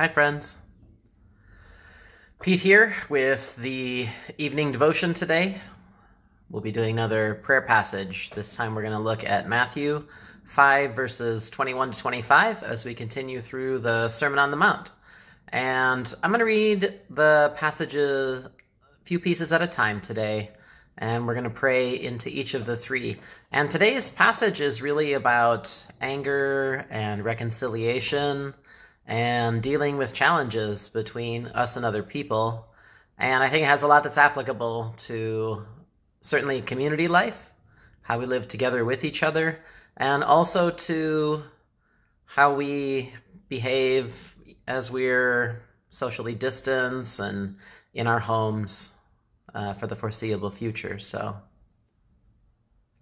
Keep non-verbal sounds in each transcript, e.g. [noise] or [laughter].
Hi, friends. Pete here with the evening devotion today. We'll be doing another prayer passage. This time we're going to look at Matthew 5, verses 21 to 25 as we continue through the Sermon on the Mount. And I'm going to read the passages a few pieces at a time today, and we're going to pray into each of the three. And today's passage is really about anger and reconciliation and dealing with challenges between us and other people. And I think it has a lot that's applicable to certainly community life, how we live together with each other, and also to how we behave as we're socially distanced and in our homes uh, for the foreseeable future. So,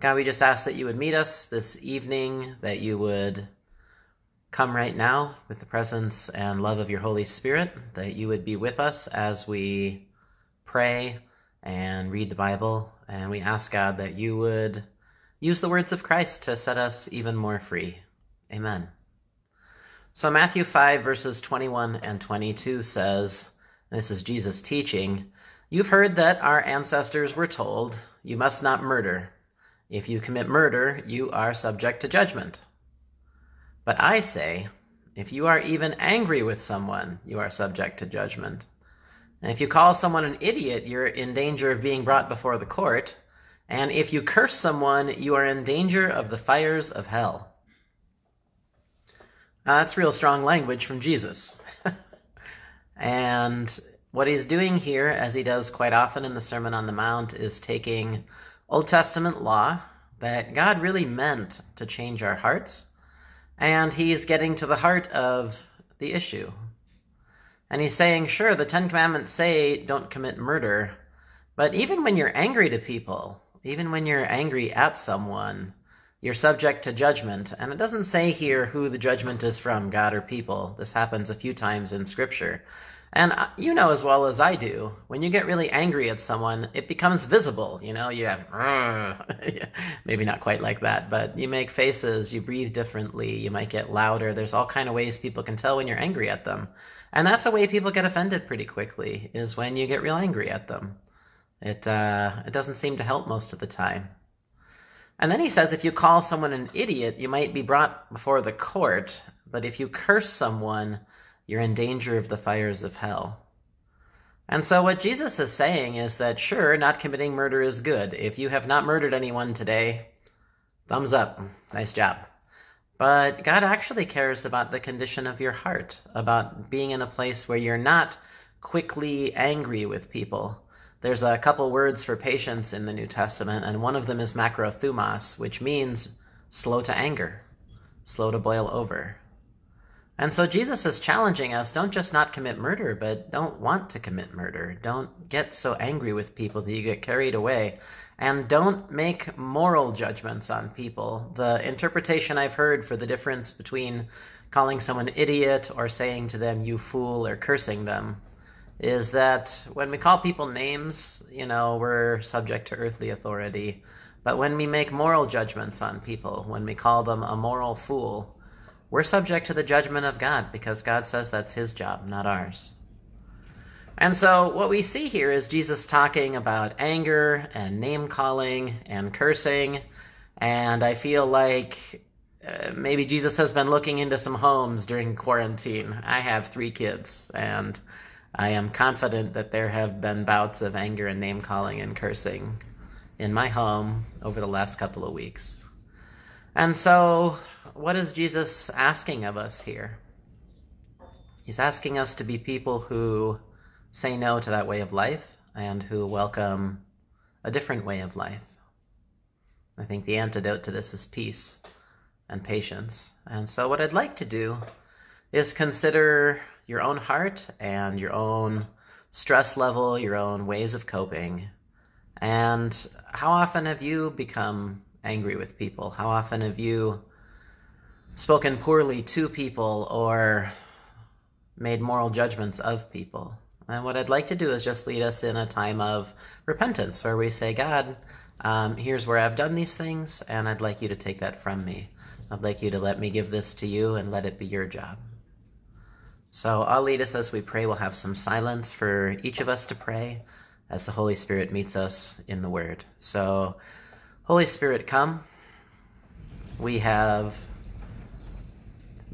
God, we just ask that you would meet us this evening, that you would come right now with the presence and love of your Holy Spirit, that you would be with us as we pray and read the Bible. And we ask, God, that you would use the words of Christ to set us even more free. Amen. So, Matthew 5, verses 21 and 22 says, and this is Jesus teaching, You've heard that our ancestors were told, You must not murder. If you commit murder, you are subject to judgment. But I say, if you are even angry with someone, you are subject to judgment. And if you call someone an idiot, you're in danger of being brought before the court. And if you curse someone, you are in danger of the fires of hell. Now, that's real strong language from Jesus. [laughs] and what he's doing here, as he does quite often in the Sermon on the Mount, is taking Old Testament law that God really meant to change our hearts and he's getting to the heart of the issue. And he's saying, sure, the Ten Commandments say don't commit murder, but even when you're angry to people, even when you're angry at someone, you're subject to judgment. And it doesn't say here who the judgment is from, God or people. This happens a few times in Scripture. And uh, you know as well as I do, when you get really angry at someone, it becomes visible. You know, you have, [laughs] maybe not quite like that, but you make faces, you breathe differently, you might get louder. There's all kind of ways people can tell when you're angry at them. And that's a way people get offended pretty quickly, is when you get real angry at them. It, uh, it doesn't seem to help most of the time. And then he says if you call someone an idiot, you might be brought before the court, but if you curse someone, you're in danger of the fires of hell. And so, what Jesus is saying is that sure, not committing murder is good. If you have not murdered anyone today, thumbs up. Nice job. But God actually cares about the condition of your heart, about being in a place where you're not quickly angry with people. There's a couple words for patience in the New Testament, and one of them is makrothumos, which means slow to anger, slow to boil over. And so Jesus is challenging us don't just not commit murder, but don't want to commit murder. Don't get so angry with people that you get carried away. And don't make moral judgments on people. The interpretation I've heard for the difference between calling someone idiot or saying to them, you fool, or cursing them is that when we call people names, you know, we're subject to earthly authority. But when we make moral judgments on people, when we call them a moral fool, we're subject to the judgment of God because God says that's his job, not ours. And so, what we see here is Jesus talking about anger and name calling and cursing. And I feel like uh, maybe Jesus has been looking into some homes during quarantine. I have three kids, and I am confident that there have been bouts of anger and name calling and cursing in my home over the last couple of weeks. And so, what is Jesus asking of us here? He's asking us to be people who say no to that way of life and who welcome a different way of life. I think the antidote to this is peace and patience. And so, what I'd like to do is consider your own heart and your own stress level, your own ways of coping. And how often have you become angry with people? How often have you spoken poorly to people or made moral judgments of people? And what I'd like to do is just lead us in a time of repentance where we say, God, um, here's where I've done these things, and I'd like you to take that from me. I'd like you to let me give this to you and let it be your job. So I'll lead us as we pray. We'll have some silence for each of us to pray as the Holy Spirit meets us in the Word. So, Holy Spirit, come. We have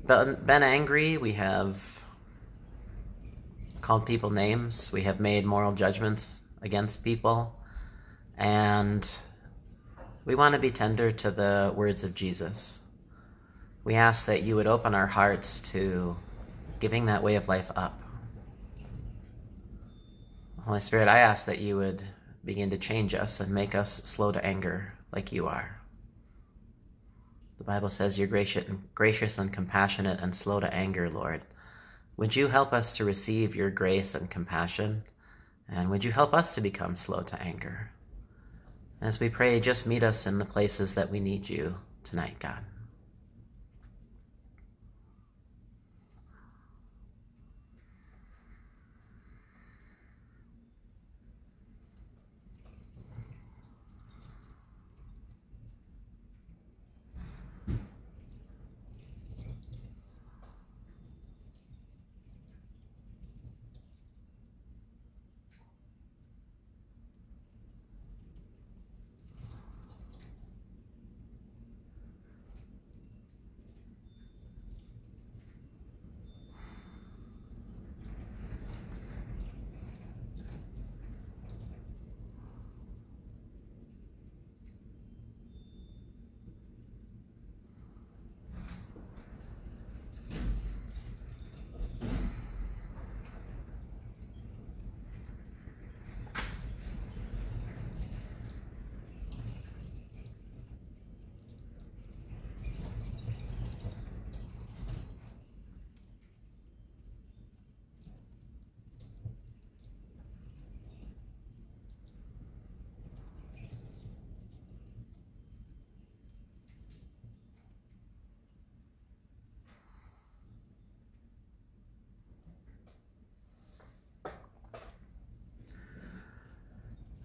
been angry. We have called people names. We have made moral judgments against people. And we want to be tender to the words of Jesus. We ask that you would open our hearts to giving that way of life up. Holy Spirit, I ask that you would begin to change us and make us slow to anger like you are. The Bible says you're gracious and gracious and compassionate and slow to anger, Lord. Would you help us to receive your grace and compassion? And would you help us to become slow to anger? As we pray, just meet us in the places that we need you tonight, God.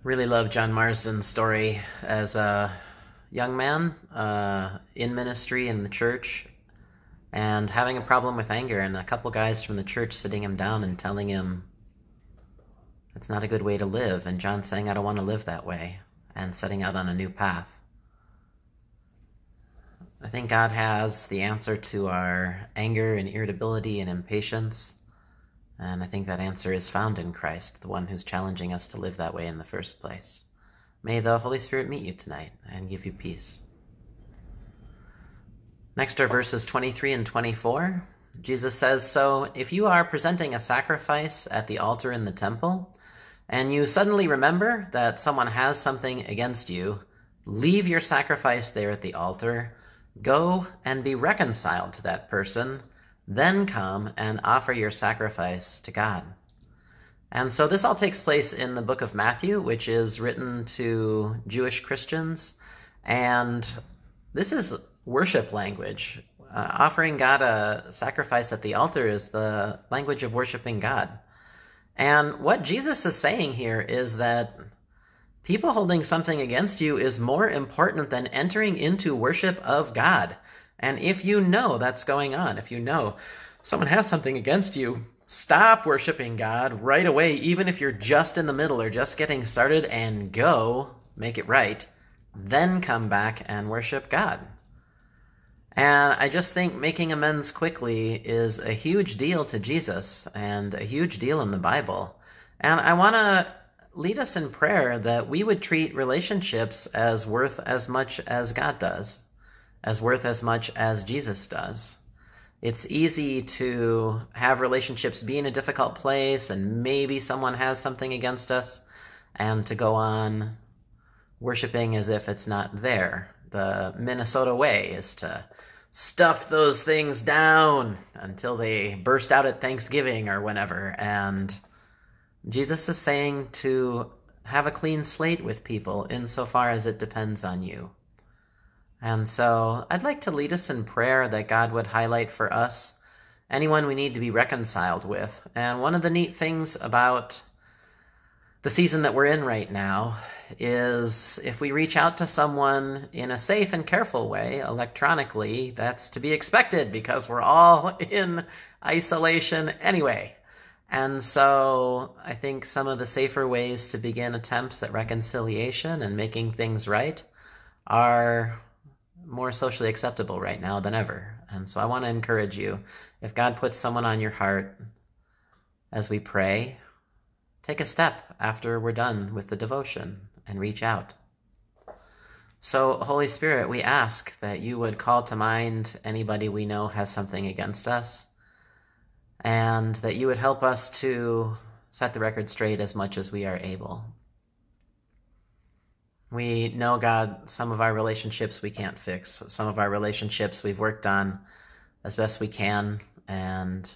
Really love John Marsden's story as a young man uh, in ministry in the church and having a problem with anger, and a couple guys from the church sitting him down and telling him it's not a good way to live. And John saying, I don't want to live that way, and setting out on a new path. I think God has the answer to our anger and irritability and impatience. And I think that answer is found in Christ, the one who's challenging us to live that way in the first place. May the Holy Spirit meet you tonight and give you peace. Next are verses 23 and 24. Jesus says, So if you are presenting a sacrifice at the altar in the temple, and you suddenly remember that someone has something against you, leave your sacrifice there at the altar, go and be reconciled to that person then come and offer your sacrifice to God. And so this all takes place in the book of Matthew, which is written to Jewish Christians. And this is worship language. Uh, offering God a sacrifice at the altar is the language of worshiping God. And what Jesus is saying here is that people holding something against you is more important than entering into worship of God. And if you know that's going on, if you know someone has something against you, stop worshiping God right away, even if you're just in the middle or just getting started, and go make it right. Then come back and worship God. And I just think making amends quickly is a huge deal to Jesus and a huge deal in the Bible. And I want to lead us in prayer that we would treat relationships as worth as much as God does as worth as much as Jesus does. It's easy to have relationships be in a difficult place and maybe someone has something against us and to go on worshiping as if it's not there. The Minnesota way is to stuff those things down until they burst out at Thanksgiving or whenever. And Jesus is saying to have a clean slate with people insofar as it depends on you. And so I'd like to lead us in prayer that God would highlight for us anyone we need to be reconciled with. And one of the neat things about the season that we're in right now is if we reach out to someone in a safe and careful way electronically, that's to be expected because we're all [laughs] in isolation anyway. And so I think some of the safer ways to begin attempts at reconciliation and making things right are more socially acceptable right now than ever. And so I want to encourage you if God puts someone on your heart as we pray, take a step after we're done with the devotion and reach out. So, Holy Spirit, we ask that you would call to mind anybody we know has something against us and that you would help us to set the record straight as much as we are able. We know, God, some of our relationships we can't fix. Some of our relationships we've worked on as best we can, and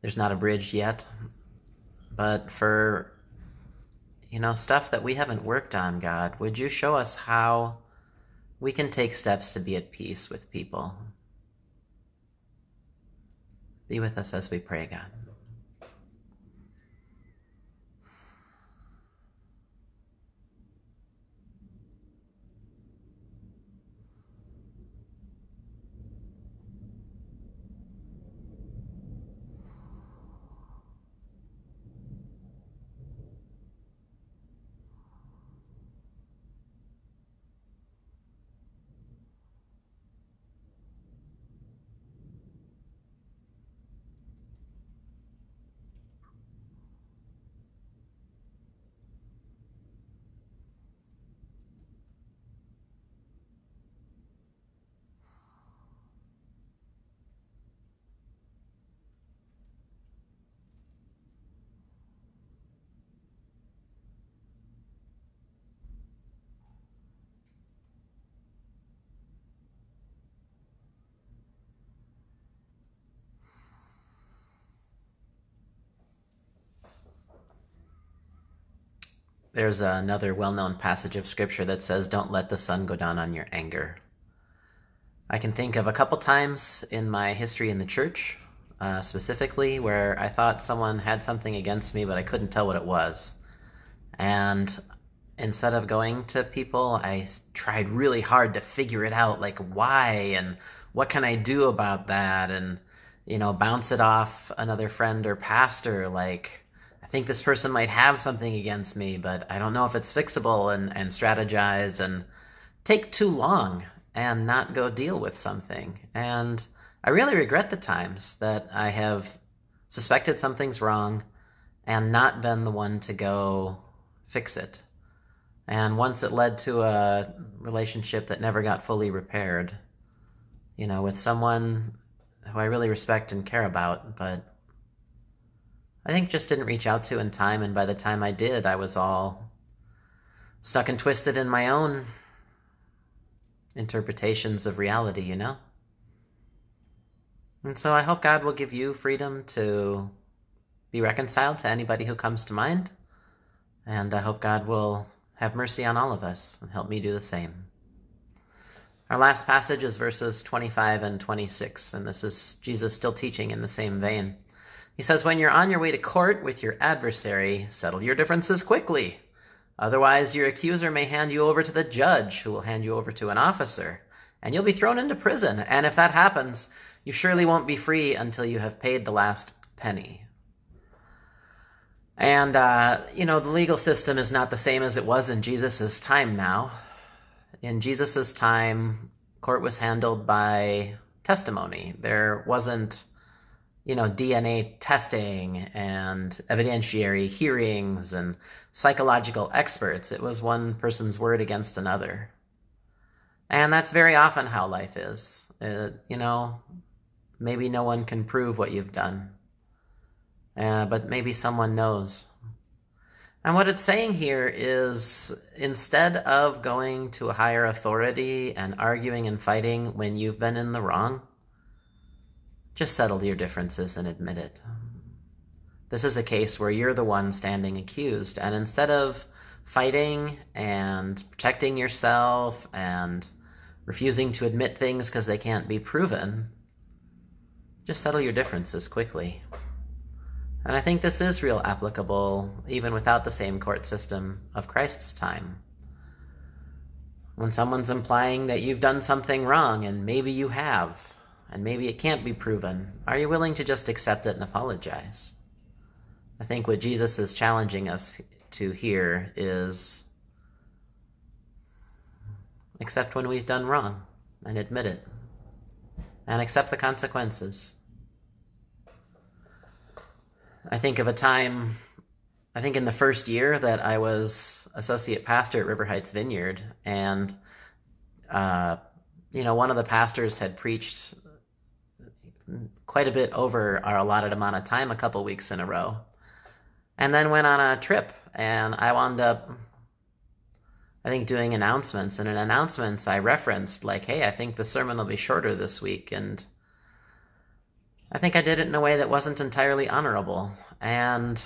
there's not a bridge yet. But for, you know, stuff that we haven't worked on, God, would you show us how we can take steps to be at peace with people? Be with us as we pray, God. There's another well known passage of scripture that says, Don't let the sun go down on your anger. I can think of a couple times in my history in the church, uh, specifically, where I thought someone had something against me, but I couldn't tell what it was. And instead of going to people, I tried really hard to figure it out like, why and what can I do about that? And, you know, bounce it off another friend or pastor, like, think this person might have something against me, but I don't know if it's fixable and, and strategize and take too long and not go deal with something. And I really regret the times that I have suspected something's wrong and not been the one to go fix it. And once it led to a relationship that never got fully repaired, you know, with someone who I really respect and care about, but I think just didn't reach out to in time, and by the time I did, I was all stuck and twisted in my own interpretations of reality, you know? And so I hope God will give you freedom to be reconciled to anybody who comes to mind. And I hope God will have mercy on all of us and help me do the same. Our last passage is verses 25 and 26, and this is Jesus still teaching in the same vein. He says, When you're on your way to court with your adversary, settle your differences quickly. Otherwise, your accuser may hand you over to the judge, who will hand you over to an officer, and you'll be thrown into prison. And if that happens, you surely won't be free until you have paid the last penny. And, uh, you know, the legal system is not the same as it was in Jesus' time now. In Jesus' time, court was handled by testimony. There wasn't you know, DNA testing and evidentiary hearings and psychological experts. It was one person's word against another. And that's very often how life is. Uh, you know, maybe no one can prove what you've done, uh, but maybe someone knows. And what it's saying here is instead of going to a higher authority and arguing and fighting when you've been in the wrong, just settle your differences and admit it. This is a case where you're the one standing accused, and instead of fighting and protecting yourself and refusing to admit things because they can't be proven, just settle your differences quickly. And I think this is real applicable even without the same court system of Christ's time. When someone's implying that you've done something wrong, and maybe you have, and maybe it can't be proven, are you willing to just accept it and apologize? I think what Jesus is challenging us to here is accept when we've done wrong and admit it, and accept the consequences. I think of a time, I think in the first year that I was associate pastor at River Heights Vineyard, and uh, you know, one of the pastors had preached quite a bit over our allotted amount of time a couple weeks in a row, and then went on a trip, and I wound up. I think doing announcements and in announcements I referenced like, hey, I think the sermon will be shorter this week and I think I did it in a way that wasn't entirely honorable. And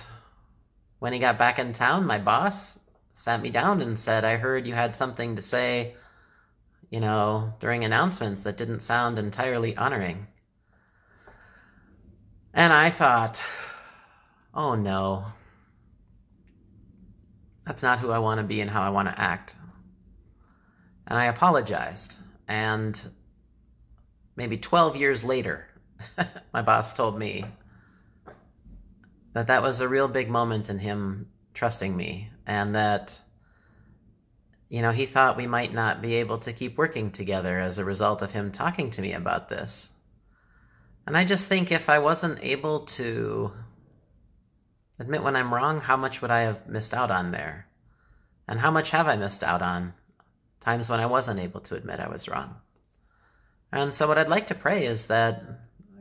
when he got back in town, my boss sat me down and said, I heard you had something to say, you know, during announcements that didn't sound entirely honoring. And I thought, oh no, that's not who I want to be and how I want to act. And I apologized. And maybe 12 years later, [laughs] my boss told me that that was a real big moment in him trusting me and that you know he thought we might not be able to keep working together as a result of him talking to me about this and i just think if i wasn't able to admit when i'm wrong how much would i have missed out on there and how much have i missed out on times when i wasn't able to admit i was wrong and so what i'd like to pray is that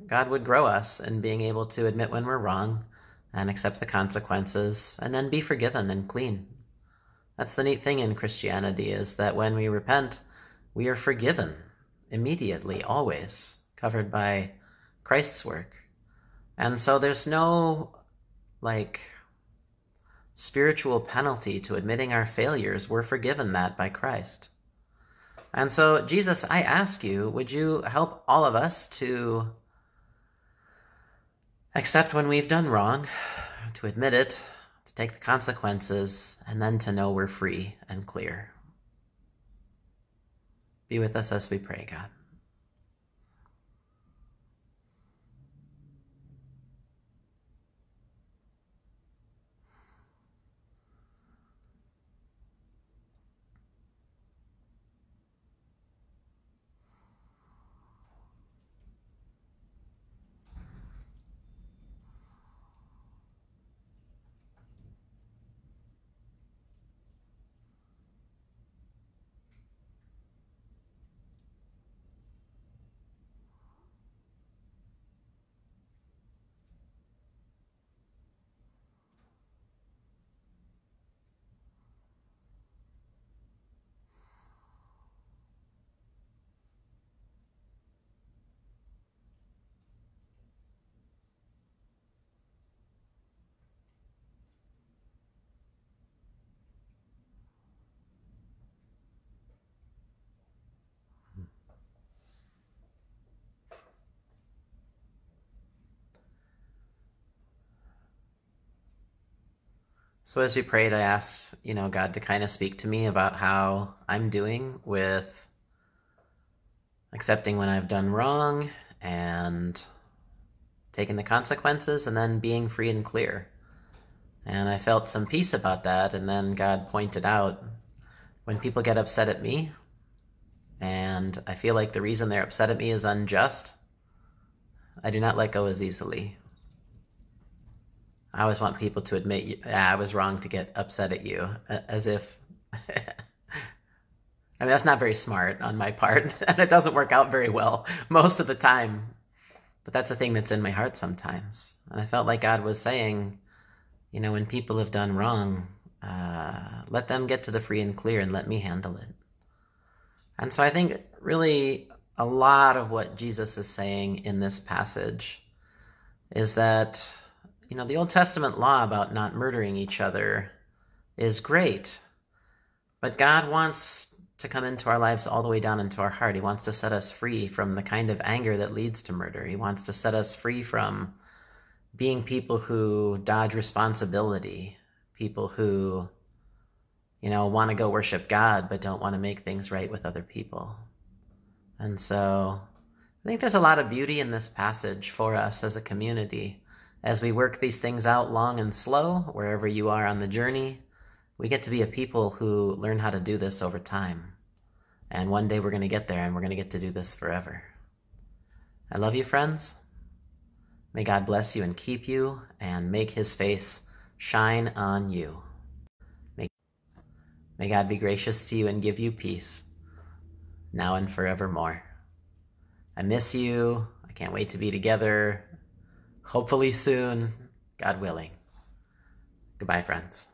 God would grow us in being able to admit when we're wrong and accept the consequences and then be forgiven and clean. That's the neat thing in Christianity is that when we repent, we are forgiven immediately, always, covered by Christ's work. And so there's no like spiritual penalty to admitting our failures. We're forgiven that by Christ. And so, Jesus, I ask you, would you help all of us to accept when we've done wrong, to admit it, to take the consequences, and then to know we're free and clear. Be with us as we pray, God. So as we prayed, I asked, you know, God to kind of speak to me about how I'm doing with accepting when I've done wrong and taking the consequences and then being free and clear. And I felt some peace about that. And then God pointed out when people get upset at me and I feel like the reason they're upset at me is unjust, I do not let go as easily. I always want people to admit yeah, I was wrong to get upset at you, as if. [laughs] I mean, that's not very smart on my part, [laughs] and it doesn't work out very well most of the time. But that's a thing that's in my heart sometimes. And I felt like God was saying, you know, when people have done wrong, uh, let them get to the free and clear and let me handle it. And so I think really a lot of what Jesus is saying in this passage is that you know, the Old Testament law about not murdering each other is great, but God wants to come into our lives all the way down into our heart. He wants to set us free from the kind of anger that leads to murder. He wants to set us free from being people who dodge responsibility, people who, you know, want to go worship God but don't want to make things right with other people. And so I think there's a lot of beauty in this passage for us as a community. As we work these things out long and slow, wherever you are on the journey, we get to be a people who learn how to do this over time. And one day we're going to get there and we're going to get to do this forever. I love you, friends. May God bless you and keep you and make his face shine on you. May, may God be gracious to you and give you peace now and forevermore. I miss you. I can't wait to be together. Hopefully soon, God willing. Goodbye, friends.